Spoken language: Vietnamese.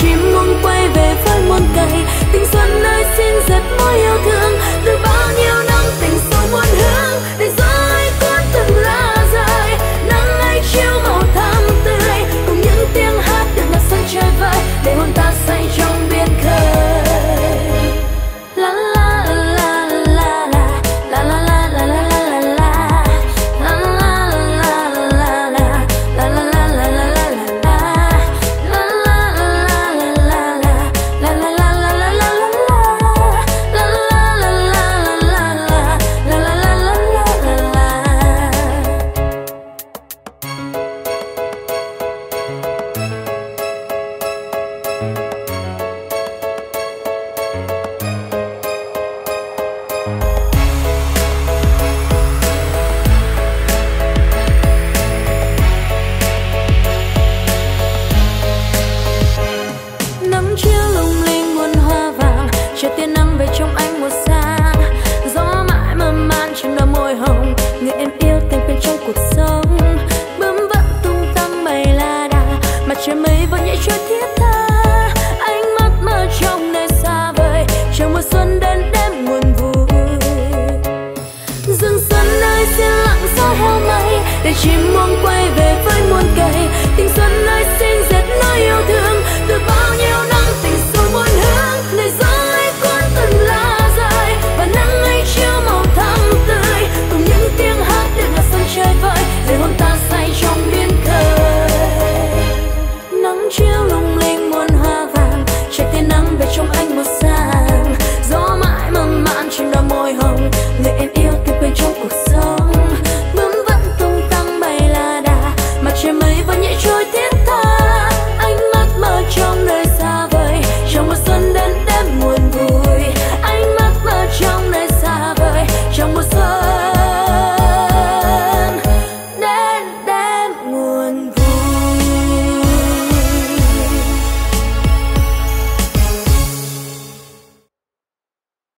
寻梦怪 rừng xuân ơi, xin lặng gió heo mây, để chim muông quay về với muôn cây. Tình xuân ơi, xin dệt nỗi yêu thương, từ bao nhiêu năm tình xuôi muôn hướng nơi gió ấy cuốn từng lá rơi, và nắng ấy chiếu màu thắm tươi. Cùng những tiếng hát được là xuân chơi vơi, để hồn ta say trong biên khơi. Nắng chiếu lung linh muôn hoa vàng chạy tia nắng về trong anh một sáng. Gió mãi mầm mạn trên đôi môi hồng người em